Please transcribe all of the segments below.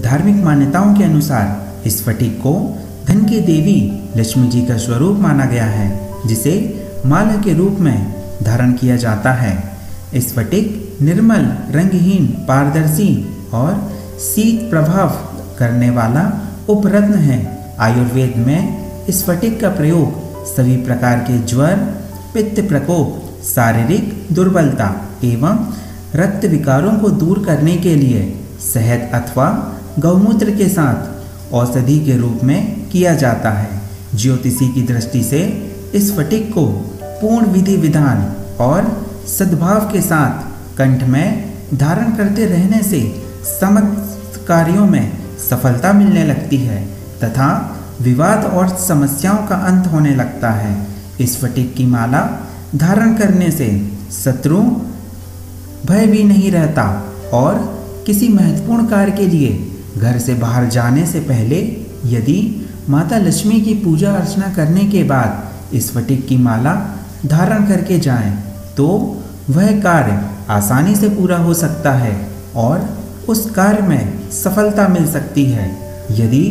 धार्मिक मान्यताओं के अनुसार स्फटिक को धन की देवी लक्ष्मी जी का स्वरूप माना गया है, जिसे माला के रूप में धारण किया जाता है। स्फटिक निर्मल, रंगहीन, पारदर्शी और शीत प्रभाव करने वाला उपरत्न है। आयुर्वेद में स्फटिक का प्रयोग सभी प्रकार के ज्वर, पित्त प्रकोप, शारीरिक दुर्बलता एवं रक्त विकारों को दूर करने के लिए, शहद अथवा गौमूत्र के साथ औषधि के रूप में किया जाता है। ज्योतिषी की दृष्टि से इस फटिक को पूर्ण विधि विधान और सद्भाव के साथ कंठ में धारण करते रहने से समस्त कार्यों में सफलता मिलने लगती है तथा विवाद और समस्याओं का अंत होने लगता है। इस फटिक की माला धारण करने से शत्रु भय भी नहीं रहता और किसी महत्वपूर्ण कार्य के लिए घर से बाहर जाने से पहले यदि माता लक्ष्मी की पूजा अर्चना करने के बाद इस फटिक की माला धारण करके जाएँ तो वह कार्य आसानी से पूरा हो सकता है और उस कार्य में सफलता मिल सकती है। यदि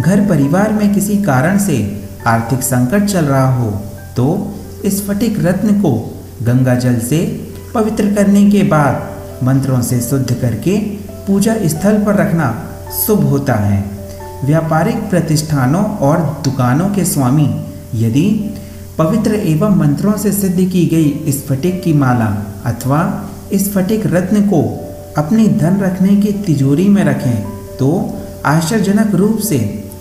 घर परिवार में किसी कारण से आर्थिक संकट चल रहा हो तो इस फटिक रत्न को गंगा जल से पवित्र करने के बाद मंत्रों से शुद्ध करके पूजा स्थल पर रखना शुभ होता है। व्यापारिक प्रतिष्ठानों और दुकानों के स्वामी, यदि पवित्र एवं मंत्रों से सिद्ध की गई स्फटिक की माला अथवा स्फटिक रत्न को अपनी धन रखने की तिजोरी में रखें तो आश्चर्यजनक रूप से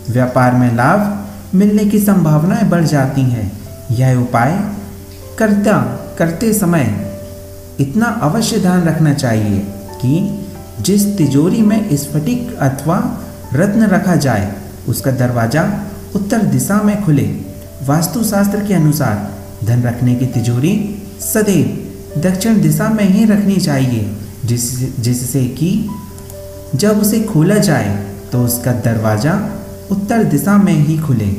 व्यापार में लाभ मिलने की संभावनाएँ बढ़ जाती हैं। यह उपाय करता, करते समय इतना अवश्य ध्यान रखना चाहिए कि जिस तिजोरी में स्फटिक अथवा रत्न रखा जाए, उसका दरवाज़ा उत्तर दिशा में खुले। वास्तुशास्त्र के अनुसार, धन रखने की तिजोरी सदैव दक्षिण दिशा में ही रखनी चाहिए, जिस, जिससे कि जब उसे खोला जाए तो उसका दरवाज़ा उत्तर दिशा में ही खुले।